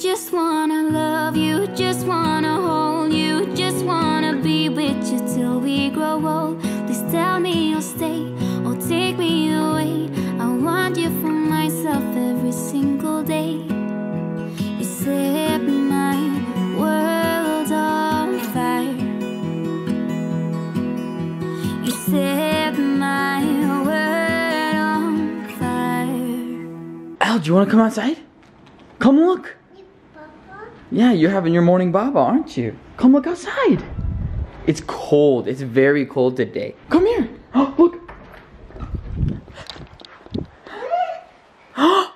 Just wanna love you, just wanna hold you, just wanna be with you till we grow old. Please tell me you'll stay or take me away. I want you for myself every single day. You set my world on fire. You set my world on fire. Al, do you want to come outside? Come look. Yeah, you're having your morning baba, aren't you? Come look outside. It's cold. It's very cold today. Come here. Oh, look.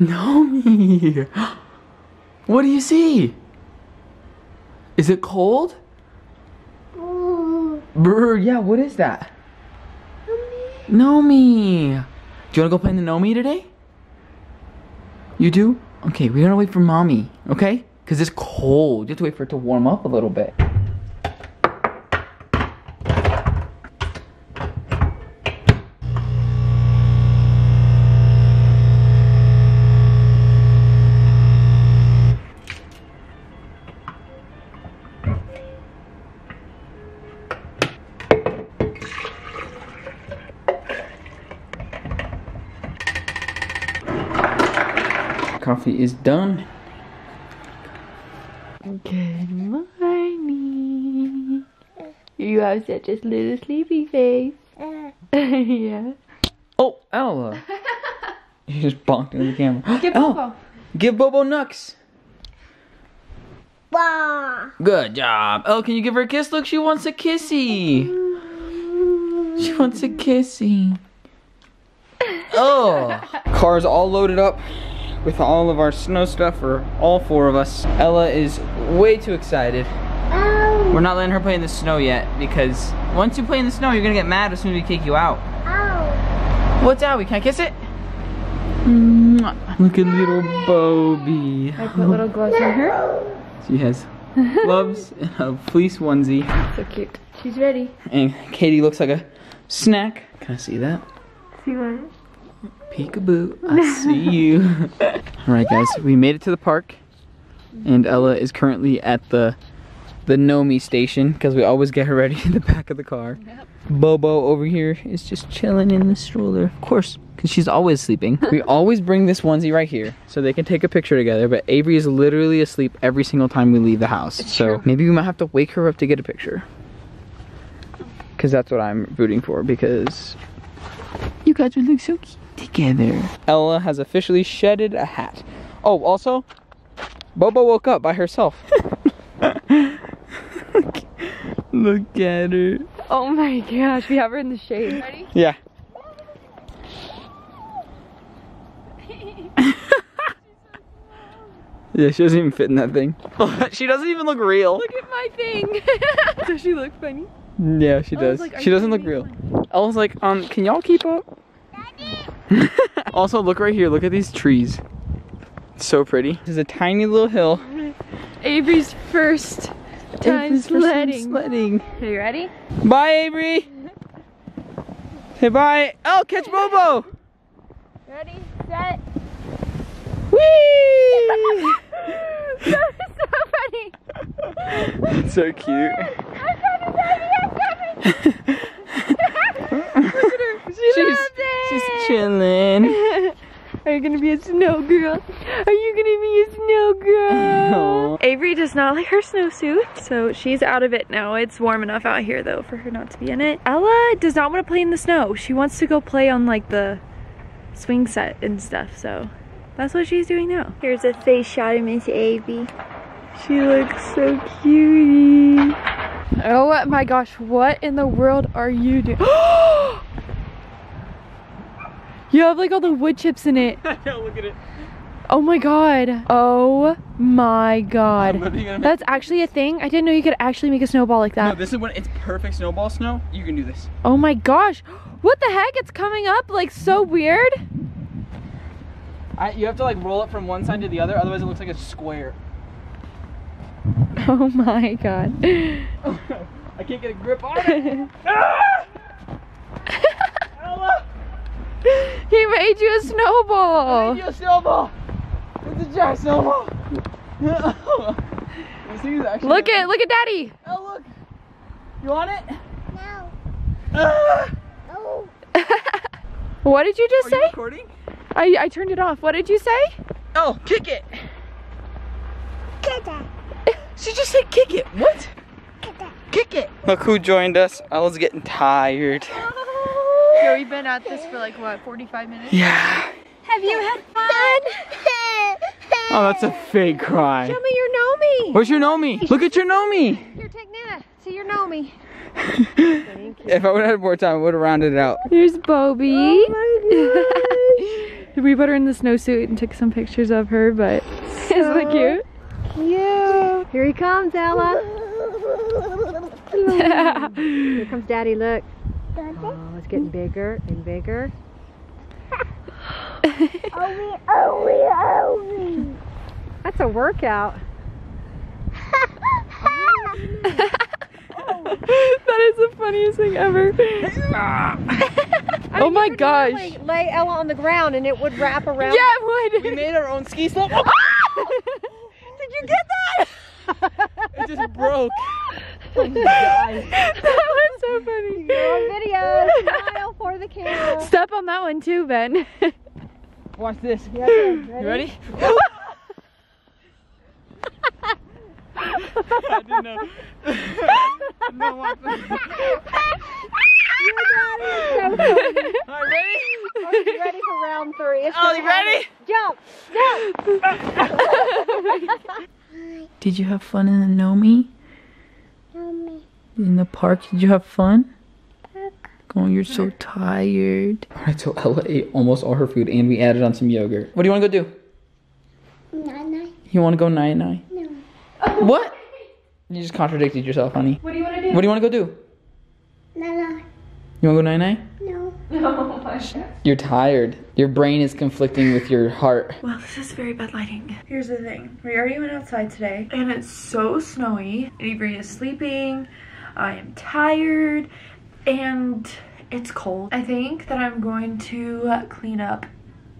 Nomi. What do you see? Is it cold? Brr, yeah, what is that? Nomi. Do you want to go play in the Nomi today? You do? Okay, we're gonna wait for mommy, okay? Because it's cold. You have to wait for it to warm up a little bit. Coffee is done. Good morning. You have such a little sleepy face. yeah. Oh, Ella. you just bonked into the camera. Give Ella, Bobo. Give Bobo Nux. Good job. Oh, can you give her a kiss? Look, she wants a kissy. She wants a kissy. Oh. Car's all loaded up with all of our snow stuff for all four of us. Ella is way too excited. We're not letting her play in the snow yet because once you play in the snow, you're gonna get mad as soon as we kick you out. What's Owie? Can I kiss it? Look at little Bobby. I put little gloves on her. She has gloves and a fleece onesie. So cute. She's ready. And Katie looks like a snack. Can I see that? See what? Peekaboo, I see you. Alright guys, we made it to the park. And Ella is currently at the the Nomi station because we always get her ready in the back of the car. Bobo over here is just chilling in the stroller. Of course, because she's always sleeping. we always bring this onesie right here so they can take a picture together. But Avery is literally asleep every single time we leave the house. so maybe we might have to wake her up to get a picture. Because that's what I'm rooting for because guys would look so cute together. Ella has officially shedded a hat. Oh, also, Bobo woke up by herself. look at her. Oh my gosh, we have her in the shade. Ready? Yeah. yeah, she doesn't even fit in that thing. she doesn't even look real. Look at my thing. Does she look funny? Yeah, she does. like, she doesn't look gonna real. Ella's like, um, can y'all keep up? also, look right here. Look at these trees. So pretty. There's a tiny little hill. Avery's first time Avery's first sledding. sledding. Are you ready? Bye, Avery. Say bye. Oh, catch Bobo. Ready, set. Whee! that was so funny. so cute. She she's, loved it. she's chilling. Are you gonna be a snow girl? Are you gonna be a snow girl? Aw. Avery does not like her snowsuit, so she's out of it now. It's warm enough out here though for her not to be in it. Ella does not want to play in the snow. She wants to go play on like the swing set and stuff, so that's what she's doing now. Here's a face shot of Miss Avery. She looks so cutie. Oh my gosh, what in the world are you doing? you have like all the wood chips in it. yeah, look at it. Oh my god. Oh my god. literally gonna make- That's actually a thing? I didn't know you could actually make a snowball like No, that. this is when it's perfect snowball snow. You can do this. Oh my gosh. What the heck? It's coming up like so weird. I, you have to like roll it from one side to the other, otherwise it looks like a square. Oh my god. I can't get a grip on it. Ah! Ella, he made you a snowball. I made you a snowball. It's a Jack snowball. This thing is actually- Look at look at daddy. Oh look. You want it? No. Ah! Oh. What did you just Are you say? recording? I, I turned it off. What did you say? Oh, kick it. Get that. She just said kick it. What? Get that. Kick it. Look who joined us. I was getting tired. Yeah, we've been at this for like what, 45 minutes? Yeah. Have you had fun? Oh, that's a fake cry. Show me your Nomi. Where's your Nomi? Look at your Nomi. Here, take Nana. See your Nomi. If I would have had more time, I would have rounded it out. There's Bobby. Oh we put her in the snowsuit and took some pictures of her, but isn't it cute? Yeah. Here he comes, Ella. Here comes Daddy. Look. Oh, it's getting bigger and bigger. oh, oh, That's a workout. that is the funniest thing ever. oh my gosh. Lay, lay Ella on the ground and it would wrap around. Yeah, it would. We made our own ski slope. Did you get that? It just broke. Oh that was so funny. You're video. Smile for the camera. Step on that one too, Ben. Watch this. You ready? You ready? I didn't know. no, watch this. All right, ready? Are you ready for round three? It's Oh, you ready? Jump! Jump! Did you have fun in the Nomi? In the park, did you have fun? Oh, you're so tired. All right, so Ella ate almost all her food, and we added on some yogurt. What do you want to go do? Nine-nine. You want to go night night? No. What? You just contradicted yourself, honey. What do you want to do? What do you want to go do? Nine-nine. You want to go night night? Oh my god. You're tired. Your brain is conflicting with your heart. Well, this is very bad lighting. Here's the thing. We already went outside today and it's so snowy. Avery is sleeping. I am tired and it's cold. I think that I'm going to clean up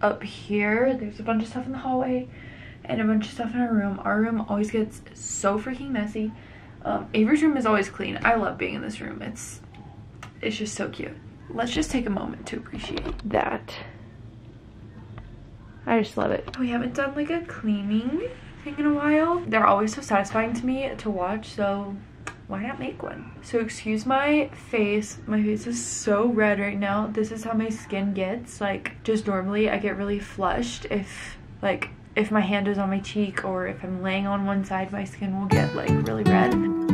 up here. There's a bunch of stuff in the hallway and a bunch of stuff in our room. Our room always gets so freaking messy. Um, Avery's room is always clean. I love being in this room. It's it's just so cute. Let's just take a moment to appreciate that. I just love it. We haven't done like a cleaning thing in a while. They're always so satisfying to me to watch, so why not make one? So excuse my face. My face is so red right now. This is how my skin gets. Like just normally I get really flushed if like if my hand is on my cheek or if I'm laying on one side, my skin will get like really red.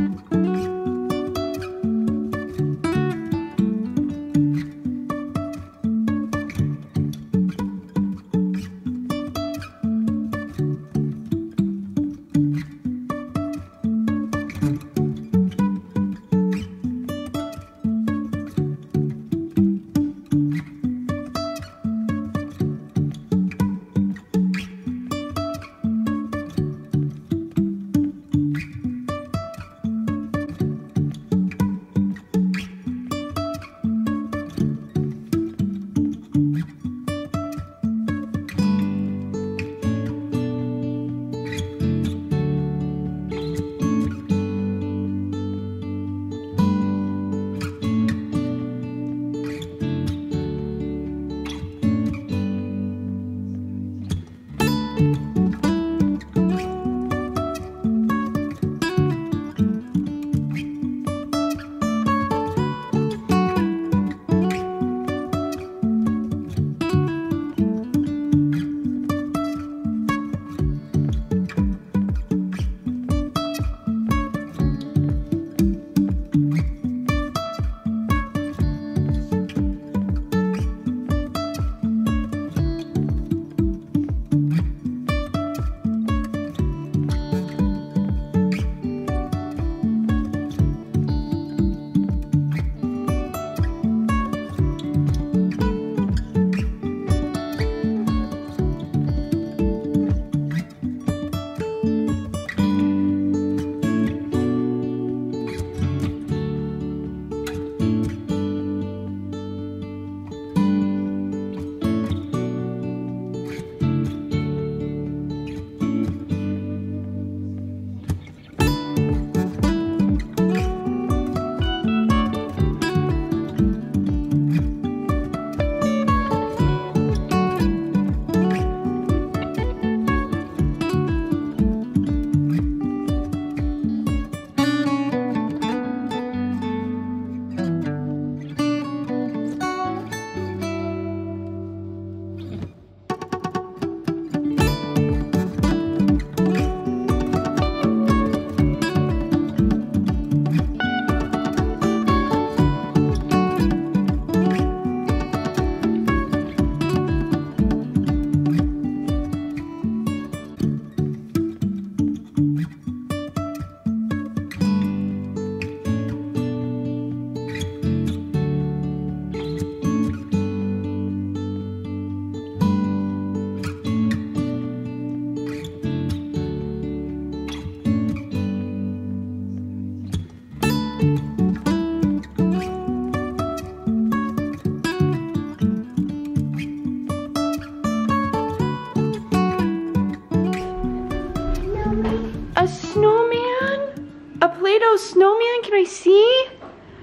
See?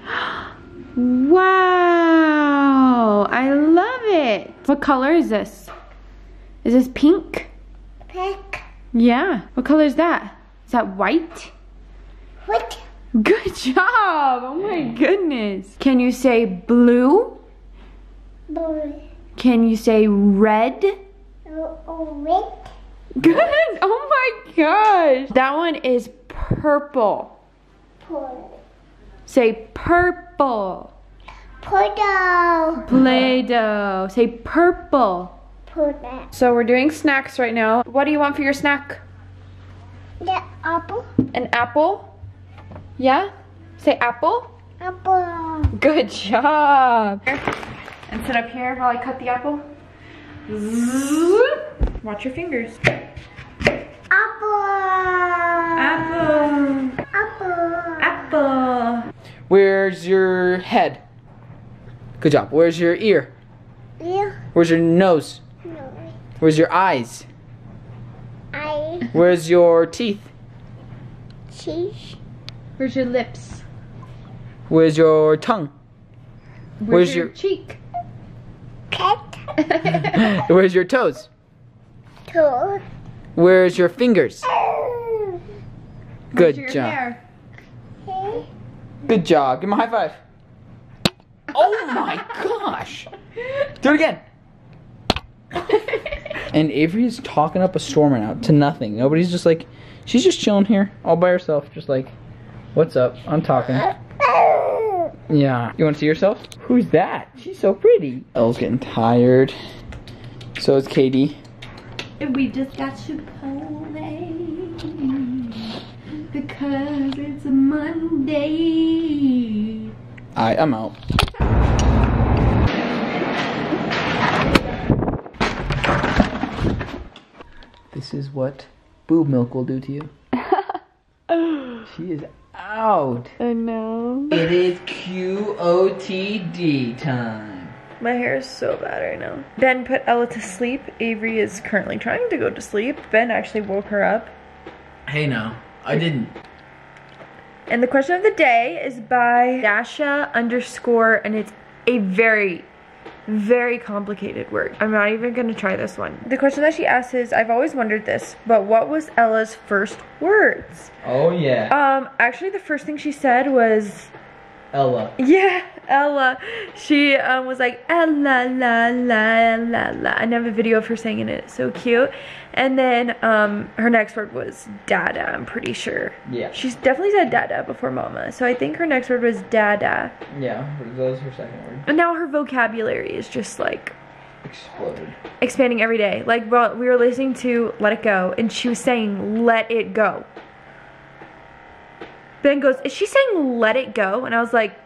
Wow, I love it. What color is this? Is this pink? Pink. Yeah. What color is that? Is that white? What? Good job. Oh my goodness. Can you say blue? Blue. Can you say red? Red. Good. Oh my gosh. That one is purple. Purple. Say purple. Play-Doh. Play-Doh. Say purple. Purple. So we're doing snacks right now. What do you want for your snack? The apple. An apple? Yeah? Say apple. Apple. Good job. And sit up here while I cut the apple. Zoop. Watch your fingers. Apple. Apple. Apple. Apple. Where's your head? Good job. Where's your ear? Yeah. Where's your nose? No. Where's your eyes? I. Where's your teeth? Cheese. Where's your lips? Where's your tongue? Where's your- cheek? Cat. Where's your toes? Two. Where's your fingers? Good your job. hair? Good job. Give him a high five. Oh my gosh. Do it again. And Avery is talking up a storm right now to nothing. Nobody's just like, she's just chilling here all by herself, just like, what's up? I'm talking. Yeah. You want to see yourself? Who's that? She's so pretty. Elle's getting tired. So is Katie. And We just got Chipotle because it's a Monday. I am out. This is what boob milk will do to you. she is out. I know. It is QOTD time. My hair is so bad right now. Ben put Ella to sleep. Avery is currently trying to go to sleep. Ben actually woke her up. Hey now, I didn't. And the question of the day is by Dasha underscore, and it's a very, very complicated word. I'm not even gonna try this one. The question that she asks is, I've always wondered this, but what was Ella's first words? Oh yeah, Um, actually the first thing she said was, Ella. yeah, Ella. She um, was like, Ella, la, la, la, la. And I have a video of her singing it. it's So cute. And then um, her next word was dada, I'm pretty sure. Yeah, She's definitely said dada before mama. So I think her next word was dada. yeah. That was her second word. And now her vocabulary is just like Exploded. expanding every day. Like well, we were listening to Let It Go and she was saying let it go. Ben goes, Is she saying let it go? And I was like,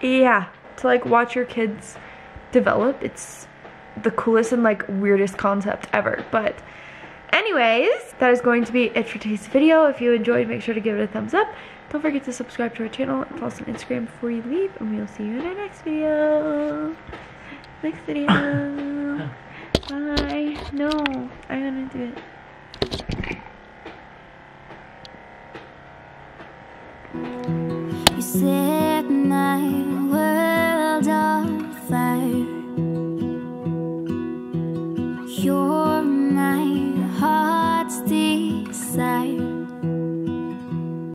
Yeah. To like watch your kids develop, it's the coolest and like weirdest concept ever. But anyways, that is going to be it for today's video. If you enjoyed, make sure to give it a thumbs up. Don't forget to subscribe to our channel and follow us on Instagram before you leave. And we'll see you in our next video. Next video. Bye. No, I'm gonna do it. You said night